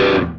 Yeah.